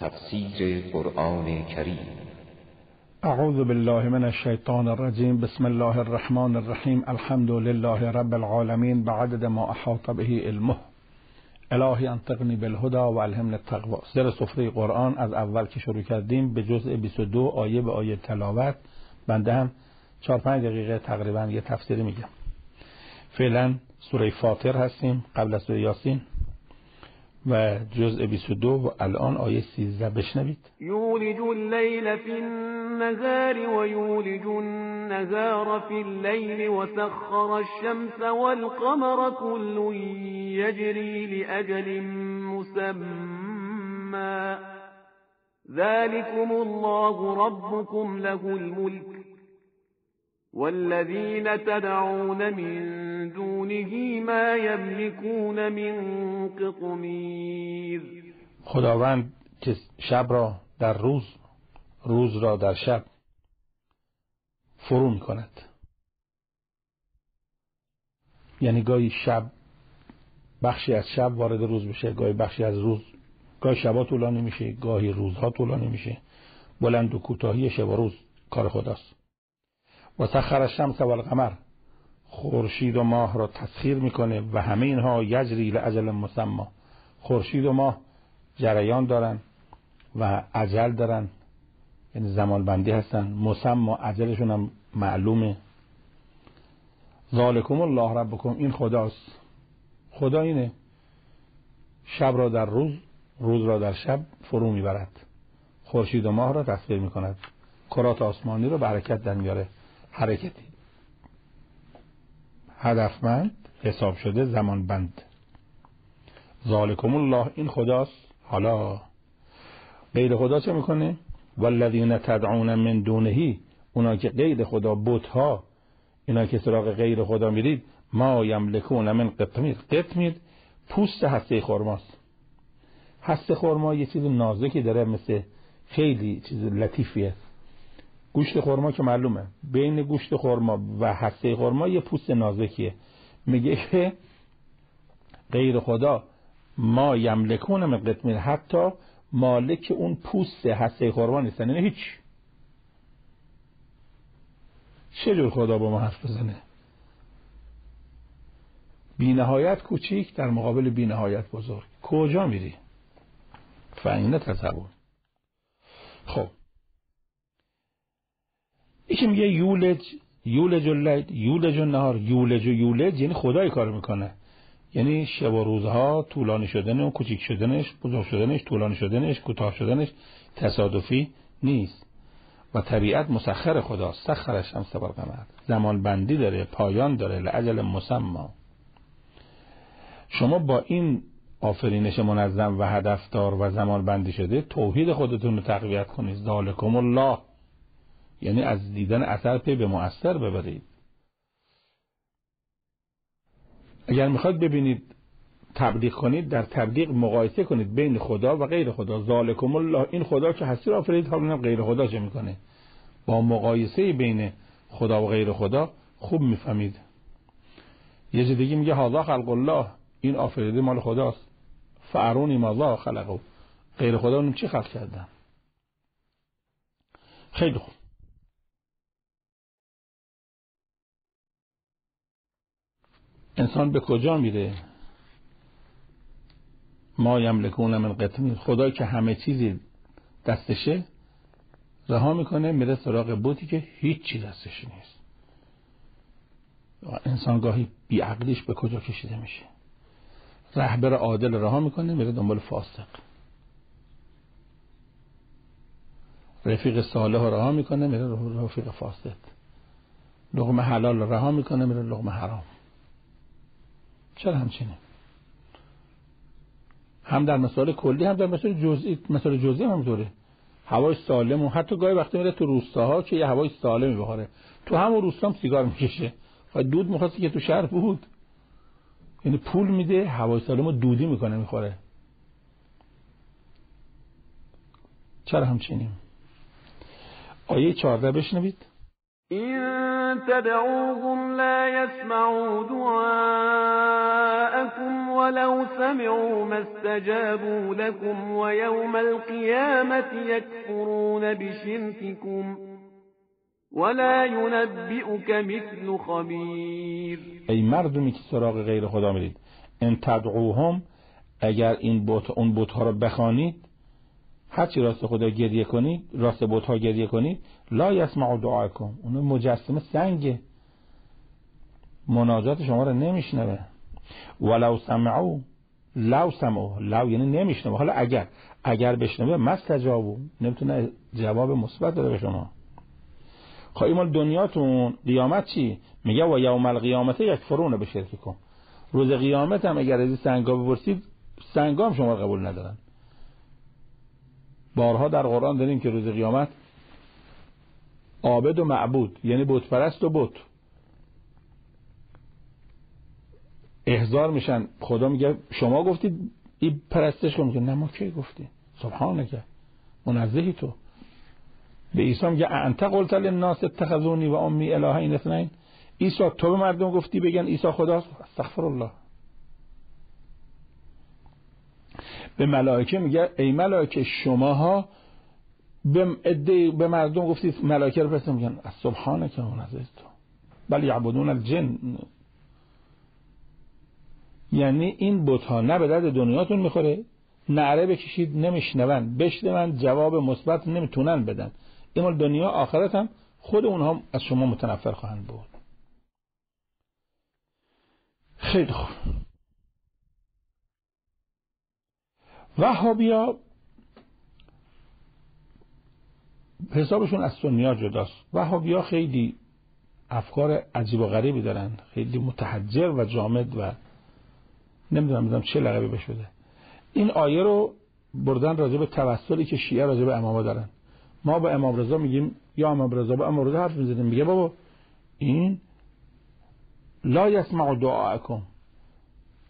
تفسیر قرآن کریم. اعوذ بالله من الشیطان الرجیم. بسم الله الرحمن الرحیم. الحمد لله رب العالمین. بعدد ما احاط به علمه. الهی انطقنی بالهدى و الهمن التقوا زر سفره قرآن از اول که شروع کردیم به جزء 22 آیه به آیه تلاوت. بنده هم 4 5 دقیقه تقریبا یه تفسیری میگم. فعلا سوره فاطر هستیم. قبل از سوره یاسین. و جزء 22 و الان آیه 13 بشنوید. یولج اللیل فی النهار و یولج النهار فی اللیل و سخر الشمس والقمر كل یجری لأجل مسمى ذلكم الله ربكم له الملك والذين تدعون من دونه ما يملكون من قطمیر خداوند که شب را در روز روز را در شب فرو می کند یعنی گاهی شب بخشی از شب وارد روز بشه گاهی بخشی از روز گاهی شبا طولانی میشه گاهی روزها طولانی میشه. بلند و کوتاهی شب و روز کار خداست. و سخر الشمس و القمر خورشید و ماه را تسخیر می‌کنه و همه اینها یجری لعجل مسمى. خورشید و ماه جریان دارن و عجل دارن. یعنی زمان بندی هستن. مسمى عجلشون هم معلومه. ذالکم الله ربکم. این خداست. خدا اینه. شب را در روز روز را در شب فرو می‌برد. خورشید و ماه را تصویر می‌کند. کرات آسمانی را به حرکت در میاره حرکتی. هدفمند حساب شده زمان بند. ذالکم الله این خداست. حالا غیر خدا چه می‌کنه؟ والذین تدعون من دونهی اونا که غیر خدا بتها اینا که سراغ غیر خدا میرید ما یملکون من قطمیر قطمیر پوست هسته خرماست. هسته خرما یه چیز نازکی داره مثل خیلی چیز لطیفیه. گوشت خرما که معلومه. بین گوشت خرما و هسته خرما یه پوست نازکیه. میگه که غیر خدا ما یملکون من قطمیر حتی مالک اون پوست هسته خرما نیستن. یعنی هیچ. چه جور خدا با ما حرف بزنه؟ بینهایت کوچیک در مقابل بینهایت بزرگ. کجا میری؟ فعینه تصور خب. یکی میگه یولج یولج اللیل یولج النهار یولج و یولج یعنی خدای کار می‌کنه. یعنی شب و روزها طولانی شدن و کوچیک شدنش بزرگ شدنش طولانی شدنش کوتاه شدنش تصادفی نیست. و طبیعت مسخر خدا سخر شمس و قمر زمان بندی داره پایان داره لعجل مسمى شما با این آفرینش منظم و هدفدار و زمان بندی شده توحید خودتون رو تقویت کنید. ذالکم الله. یعنی از دیدن اثر پی به مؤثر ببرید. اگر می‌خواد ببینید تبلیغ کنید در تبلیغ مقایسه کنید بین خدا و غیر خدا. ذالکم الله این خدا که هستی را آفرید حالا غیر خدا چه می‌کنه؟ با مقایسه بین خدا و غیر خدا خوب می‌فهمید. یه جدگی میگه هذا خلق الله. این آفریده مال خداست. فعرونی ماذا خلقو غیر خدا اونم چی خلق کردن خیلی خوب. انسان به کجا میره؟ ما یملکون من قطمیر خدای که همه چیزی دستشه رها می‌کنه میره سراغ بوتی که هیچی دستش نیست. انسان گاهی بیعقلیش به کجا کشیده میشه. رهبر عادل رها می‌کنه میره دنبال فاسق. رفیق صالح رها می‌کنه میره رفیق فاسد. لغم حلال رها می‌کنه میره لغم حرام. چرا همچینه هم در مسائل کلی هم در مسائل جزئی مسائل جزئی هم همطوره هوای سالم و حتی گاهی وقتی میره تو روستاها که یه هوای سالمی بخوره. تو همون روستا هم سیگار می‌کشه. و دود می‌خواستی که تو شهر بود. یعنی پول میده هوای سالم رو دودی می‌کنه می‌خوره. چرا همچینیم آیه 14 بشنوید. این تدعوهم لا يسمعوا دعاءكم ولو سمعوا ما استجابوا لكم ويوم القيامة يكفرون بشرككم ولا ينبئك مثل خبیر ای مردمی که سراغ غیر خدا میرید. إن تدعوهم اگر این بوت اون بوت ها رو بخوانید هرچی راست خدا گریه کنید راست بوت ها گریه کنید لا یسمع دعاکم. اون مجسمه سنگه. مناجات شما رو نمیشنوه. ولو سمعو لو سمعو. لو یعنی نمیشنوه. حالا اگر اگر بشنوه مستجابو. نمی‌تونه جواب مثبت داده به شما. خب این مال دنیاتون قیامت چی؟ میگه و یوم القیامت یکفرون به شرک کن روز قیامت هم اگر از این سنگا بپرسید سنگا هم شما قبول ندارن. بارها در قرآن داریم که روز قیامت عابد و معبود یعنی بت پرست و بت. احضار میشن خدا میگه شما گفتید این پرستش کن. میگه نه ما کی گفتیم؟ سبحانه منزهی تو. به عیسی میگه انت قلت للناس اتخذونی و امی الهین اثنین عیسی تو به مردم گفتی بگن عیسی خداست؟ استغفر الله. به ملائکه میگه ای ملائکه شماها به به مردم گفتید ملائکه رو پس میگن سبحانه که منزه تو. بل یعبدون الجن. یعنی این بت ها نه به درد دنیاتون می‌خوره نعره بکشید نمیشنون. بشنون جواب مثبت نمی‌تونن بدن. این دنیا آخرت هم خود اونها از شما متنفر خواهند بود. خیلی خوب. وهابیا حسابشون از سنیا جداست. وهابیا خیلی افکار عجیب و غریبی دارن. خیلی متحجر و جامد و نمی‌دونم می‌دونم چه لقبی بشه بده. این آیه رو بردن راجع به توسلی که شیعه راجع به اماما دارن. ما با امام رضا میگیم یا امام رضا با امام رضا حرف می‌زنیم. میگه بابا این لا یسمع دعاءکم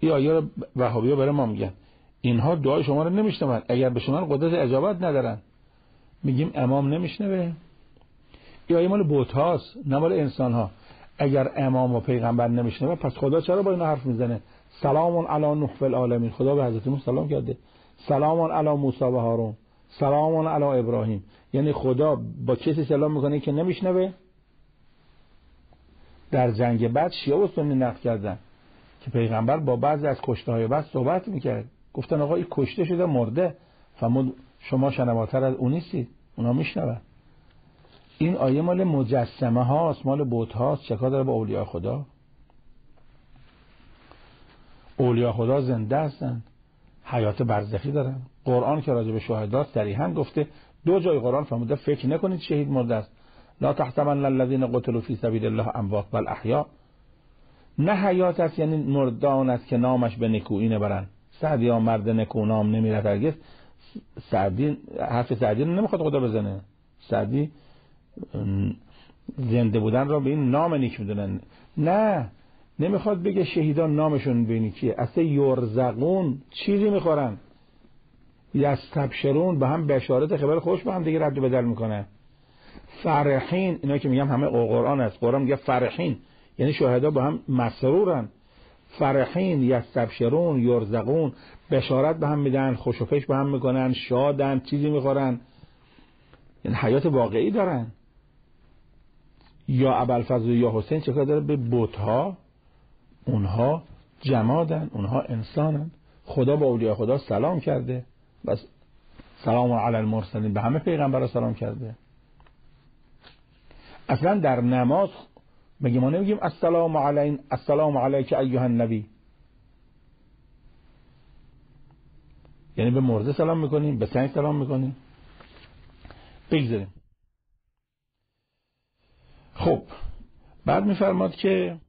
این آیه رو وهابیا برای ما میگن. اینها دعای شما رو نمیشنون. اگر به شما قدرت اجابت ندارن. میگیم امام نمیشنوه. یا مال بوت هاست نه مال انسان ها اگر امام و پیغمبر نمیشنوه پس خدا چرا با اینا حرف می‌زنه؟ سلام علی نوح العالمین. خدا به حضرت موسی سلام کرده. سلام علی موسی و هارون. سلام علی ابراهیم. یعنی خدا با کسی سلام می‌کنه که نمیشنوه؟ در جنگ بعد شیعه و سنی نقد کردن. که پیغمبر با بعضی از کشته های بعد صحبت می‌کرد. گفتن آقا این کشته شده مرده. فمود شما شنواتر از اون نیستید اونا میشنون. این آیه مال مجسمه هاست مال بوت هاست. چکار داره با اولیاء خدا؟ اولیاء خدا زنده هستن. حیات برزخی دارن. قرآن که راجع به شهدا صریحا گفته. دو جای قرآن فرموده فکر نکنید شهید مرده است. لا تحسبن الذين قتلوا في سبيل الله اموات بل احیا نه حیات است یعنی مردان است که نامش به نکویی نبرند سعدی ها مرد نکونام نمیرد هرگز سعدی حرف سعدی رو نمی‌خواد خدا بزنه. سعدی زنده بودن را به این نام نیک می‌دونن. نه نمی‌خواد بگه شهیدان نامشون بینی کیه. اصلا یرزقون چیزی می‌خورن. یستبشرون به هم بشارت خبر خوش به هم دیگه رد بدل می‌کنه. فرحین اینا که میگم همه قرآن است. قرآن میگه فرحین یعنی شهدا با هم مسرورن. فرحین یستبشرون یرزقون. بشارت به هم میدن خوشوفش به هم می‌کنن شادن چیزی می‌خورن. یعنی حیات واقعی دارن. یا ابوالفضل یا حسین چه داره؟ به بتها اونها جمادن اونها انسانن. خدا با اولیاء خدا سلام کرده. بس سلام علی المرسلین. به همه پیغمبر سلام کرده. اصلا در نماز مگه ما نمیگیم السلام علی السلام علیک ایها النبی؟ یعنی به مرده سلام می‌کنیم به سنگ سلام می‌کنیم. بگذاریم. خب بعد میفرماد که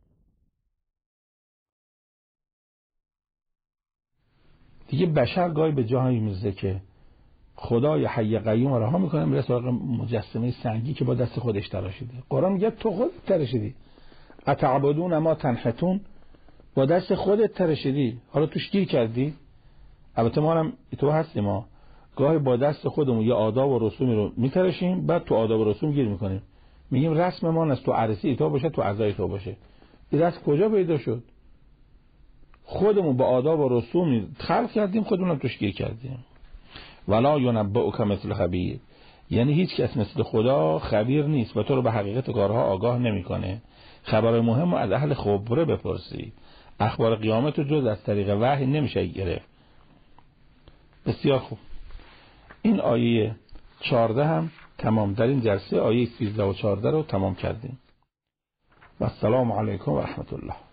دیگه بشر گاهی به جاهایی میزه که خدای حی قیوم رها می‌کنه میره سراغ مجسمه سنگی که با دست خودش تراشیده. قرآن میگه تو خود تراشیدی. اتعبدون ما تنحتون؟ با دست خودت تراشیدی. حالا توش گیر کردی؟ البته ما هم تو هستیم ما. گاهی با دست خودمون یه آداب و رسومی رو میترشیم بعد تو آداب و رسوم گیر می‌کنیم. میگیم رسم ما از تو عرصی تو باشه تو عزای تو باشه. این رسم کجا پیدا شد؟ خودمون با آداب و رسوم خلق کردیم خودمون توش گیر کردیم. ولا ینبئک مثل خبیر یعنی هیچ کس مثل خدا خبیر نیست و تو رو به حقیقت کارها آگاه نمی‌کنه. خبر مهم از اهل خبره بپرسی. اخبار قیامت رو جز از طریق وحی نمیشه گرفت. بسیار خوب. این آیه 14 هم تمام. در این جلسه آیه 13 و 14 رو تمام کردیم. و السلام علیکم و رحمت الله.